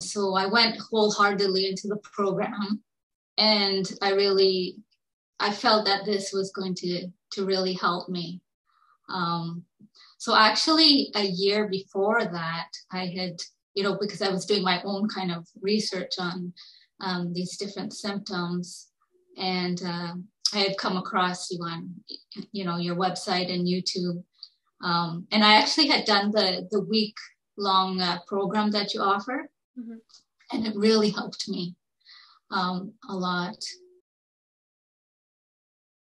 So I went wholeheartedly into the program and I really I felt that this was going to to really help me. Um, so actually, a year before that, I had you know because I was doing my own kind of research on um, these different symptoms, and uh, I had come across you on you know your website and YouTube, um, and I actually had done the the week long uh, program that you offer, mm-hmm. and it really helped me um, a lot.